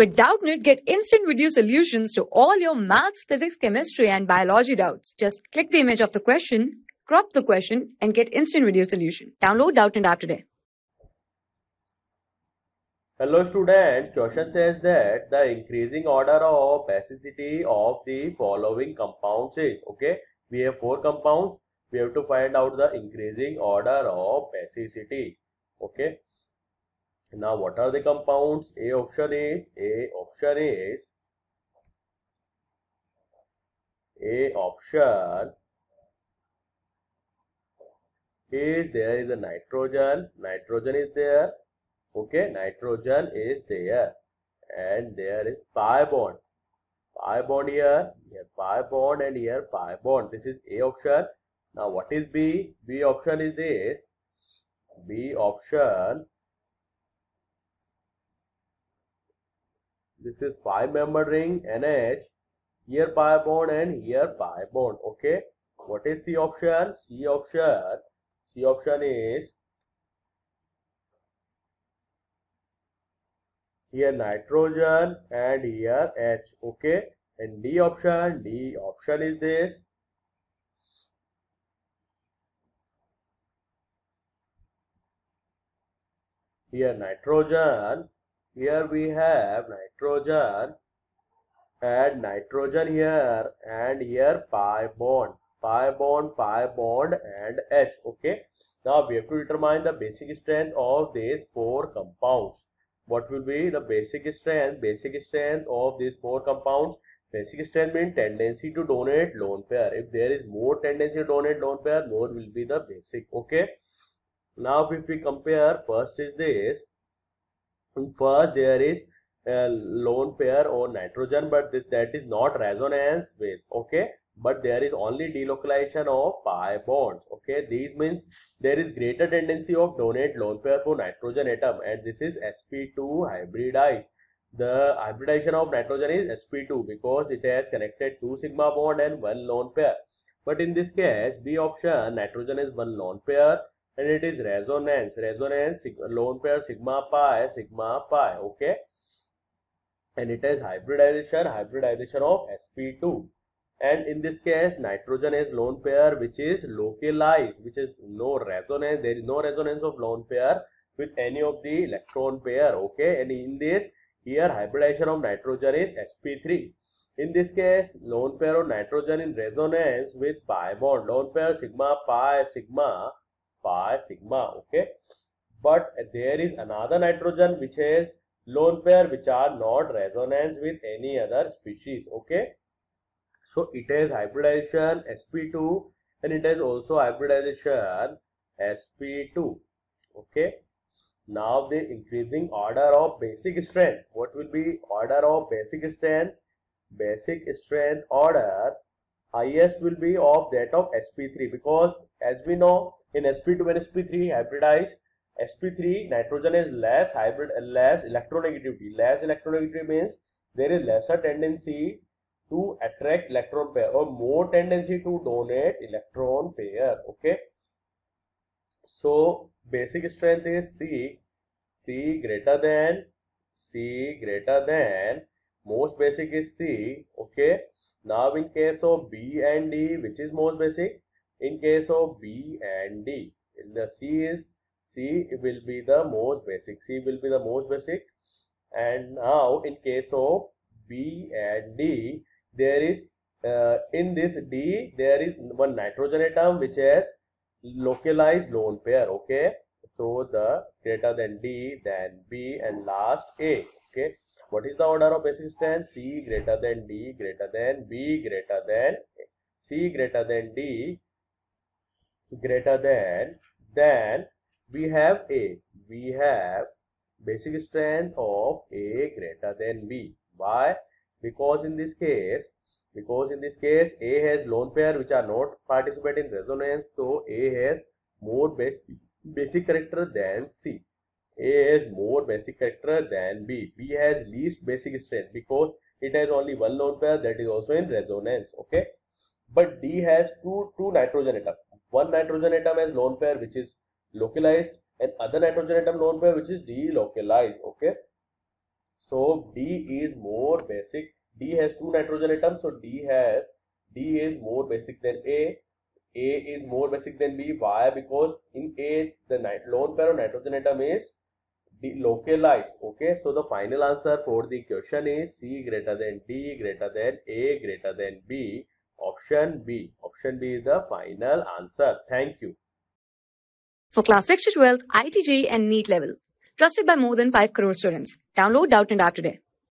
With Doubtnut, get instant video solutions to all your maths, physics, chemistry, and biology doubts. Just click the image of the question, crop the question, and get instant video solution. Download Doubtnut app today. Hello students, question says that the increasing order of basicity of the following compounds is, okay, we have four compounds, we have to find out the increasing order of basicity, okay. Now what are the compounds? A option is, A option is, A option is there is a nitrogen, nitrogen is there, okay nitrogen is there. And there is pi bond. Pi bond here. Here pi bond and here pi bond. This is a option. Now what is b? B option is this. B option this is five member ring nh here pi bond and here pi bond okay? What is c option? C option c option is here nitrogen and here H okay? And D option D option is this. Here nitrogen here we have nitrogen and nitrogen here and here pi bond. Pi bond pi bond and H okay? Now we have to determine the basic strength of these four compounds. What will be the basic strength? Basic strength of these four compounds. Basic strength means tendency to donate lone pair. If there is more tendency to donate lone pair more will be the basic okay? Now if we compare first is this first there is a lone pair or nitrogen but this, that is not resonance with okay? But there is only delocalization of pi bonds okay? These means there is greater tendency of donate lone pair for nitrogen atom and this is sp2 hybridized. The hybridization of nitrogen is sp2 because it has connected two sigma bond and one lone pair. But in this case b option nitrogen is one lone pair and it is resonance. Resonance lone pair sigma pi sigma pi okay? And it has hybridization hybridization of sp2 and in this case nitrogen is lone pair which is localized which is no resonance. There is no resonance of lone pair with any of the electron pair okay? And in this here hybridization of nitrogen is sp3 in this case lone pair of nitrogen in resonance with pi bond. Lone pair sigma pi sigma pi sigma okay? But there is another nitrogen which has lone pair which are not resonance with any other species okay? So it has hybridization sp2 and it has also hybridization sp2 okay? Now the increasing order of basic strength. What will be order of basic strength? Basic strength order highest will be of that of sp3 because as we know in sp2 and sp3 hybridized. Sp3 nitrogen is less hybrid less electronegativity less electronegativity means there is lesser tendency to attract electron pair or more tendency to donate electron pair okay? So basic strength is c. C greater than c greater than. Most basic is c okay? Now in case of b and d which is most basic in case of b and d in the c is c will be the most basic c will be the most basic. And now in case of b and d there is uh, in this D there is one nitrogen atom which has localized lone pair okay? So the greater than D then B and last A okay? What is the order of basic C greater than D greater than B greater than A. C greater than D greater than then we have A. We have basic strength of A greater than B. Why? Because in this case because in this case a has lone pair which are not participate in resonance so a has more basic basic character than c. A has more basic character than b. B has least basic strength because it has only one lone pair that is also in resonance okay? But d has two two nitrogen atom one nitrogen atom has lone pair which is localized and other nitrogen atom lone pair which is delocalized okay So D is more basic. D has two nitrogen atoms, so D has D is more basic than A. A is more basic than B. Why? Because in A the lone pair of nitrogen atom is delocalized Okay, so the final answer for the question is C greater than D greater than A greater than B. Option B. Option B is the final answer. Thank you. For class 6 to 12, IIT JEE and NEET level. Trusted by more than 5 crore students. Download Doubtnut App today.